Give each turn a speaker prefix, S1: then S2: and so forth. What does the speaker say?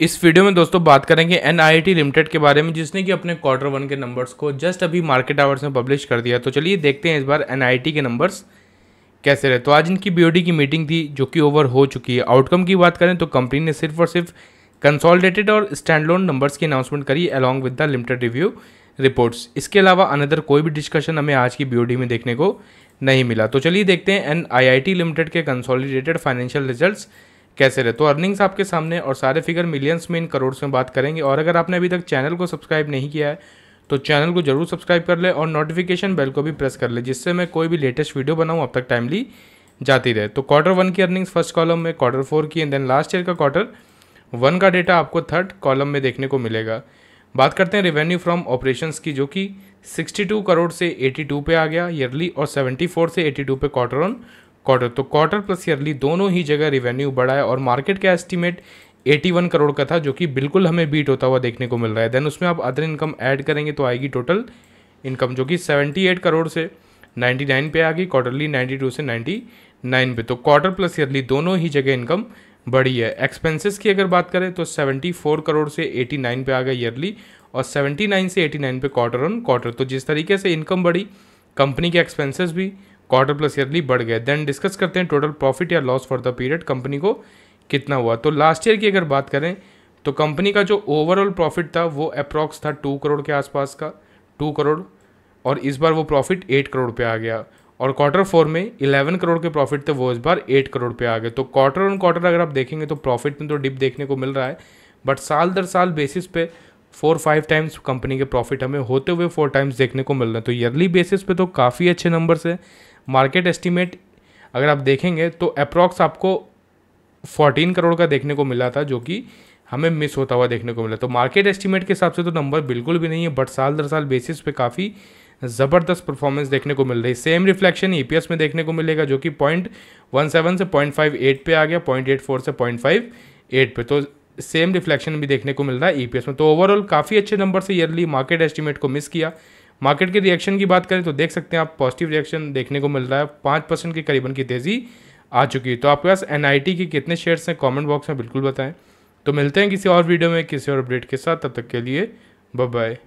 S1: इस वीडियो में दोस्तों बात करेंगे एन लिमिटेड के बारे में, जिसने कि अपने क्वार्टर वन के नंबर्स को जस्ट अभी मार्केट आवर्स में पब्लिश कर दिया। तो चलिए देखते हैं इस बार एन के नंबर्स कैसे रहे। तो आज इनकी बीओडी की मीटिंग थी, जो कि ओवर हो चुकी है। आउटकम की बात करें तो कंपनी ने सिर्फ़ और सिर्फ़ कंसोलिडेटेड और स्टैंड लोन नंबर्स की अनाउंसमेंट करी along with the limited review reports इसके अलावा अनदर कोई भी डिस्कशन हमें आज की बी में देखने को नहीं मिला। तो चलिए देखते हैं एन लिमिटेड के कंसोलिडेटेड फाइनेंशियल रिजल्ट्स कैसे रहे? तो अर्निंग्स आपके सामने और सारे फिगर मिलियंस में इन करोड़ में बात करेंगे। और अगर आपने अभी तक चैनल को सब्सक्राइब नहीं किया है तो चैनल को ज़रूर सब्सक्राइब कर ले और नोटिफिकेशन बेल को भी प्रेस कर ले, जिससे मैं कोई भी लेटेस्ट वीडियो बनाऊँ, अब तक टाइमली जाती रहे। तो क्वार्टर वन की अर्निंग्स फ़र्स्ट कॉलम में क्वार्टर फोर की एंड देन लास्ट ईयर का क्वार्टर वन का डेटा आपको थर्ड कॉलम में देखने को मिलेगा। बात करते हैं रेवेन्यू फ्रॉम ऑपरेशंस की, जो कि 62 करोड़ से 82 पे आ गया ईयरली और 74 से 82 पे क्वार्टर ऑन क्वार्टर तो क्वार्टर प्लस ईयरली दोनों ही जगह रिवेन्यू बढ़ा है और मार्केट का एस्टीमेट 81 करोड़ का था, जो कि बिल्कुल हमें बीट होता हुआ देखने को मिल रहा है। देन उसमें आप अदर इनकम ऐड करेंगे तो आएगी टोटल इनकम जो कि 78 करोड़ से 99 पे आ गई क्वार्टरली 92 से 99 पे। तो क्वार्टर प्लस ईयरली दोनों ही जगह इनकम बढ़ी है। एक्सपेंसेस की अगर बात करें तो 74 करोड़ से 89 पे आ गया ईयरली और 79 से 89 पे क्वार्टर ऑन क्वार्टर तो जिस तरीके से इनकम बढ़ी कंपनी के एक्सपेंसेस भी क्वार्टर प्लस ईयरली बढ़ गए देन डिस्कस करते हैं टोटल प्रॉफिट या loss for the period company को कितना हुआ। तो लास्ट ईयर की अगर बात करें तो कंपनी का जो ओवरऑल प्रॉफिट था, वो अप्रॉक्स था टू करोड़ के आसपास का टू करोड़ और इस बार वो प्रॉफिट एट करोड़ पे आ गया। और क्वार्टर फोर में इलेवन करोड़ के प्रॉफिट थे, वो इस बार एट करोड़ पे आ गए। तो क्वार्टर ऑन क्वार्टर अगर आप देखेंगे तो प्रॉफिट में तो डिप देखने को मिल रहा है बट साल दर साल बेसिस पे फोर फाइव टाइम्स कंपनी के प्रॉफिट हमें होते हुए फोर टाइम्स देखने को मिल रहे हैं। तो ईयरली बेसिस पे तो काफ़ी अच्छे नंबर्स है। मार्केट एस्टिमेट अगर आप देखेंगे तो अप्रॉक्स आपको 14 करोड़ का देखने को मिला था, जो कि हमें मिस होता हुआ देखने को मिला। तो मार्केट एस्टिमेट के हिसाब से तो नंबर बिल्कुल भी नहीं है बट साल दर साल बेसिस पे काफ़ी ज़बरदस्त परफॉर्मेंस देखने को मिल रही है। सेम रिफ्लेक्शन ई में देखने को मिलेगा, जो कि पॉइंट वन सेवन से पॉइंट फाइव एट पे आ गया पॉइंट एट फोर से पॉइंट फाइव एट पे। तो सेम रिफ्लेक्शन भी देखने को मिल रहा है ईपीएस में। तो ओवरऑल काफ़ी अच्छे नंबर से ईयरली मार्केट एस्टिमेट को मिस किया। मार्केट के रिएक्शन की बात करें तो देख सकते हैं आप पॉजिटिव रिएक्शन देखने को मिल रहा है। पाँच परसेंट के करीबन की तेज़ी आ चुकी है। तो आपके पास एन के कितने शेयर्स हैं कॉमेंट बॉक्स में बिल्कुल बताएँ। तो मिलते हैं किसी और वीडियो में किसी और अपडेट के साथ। तब तक के लिए बाय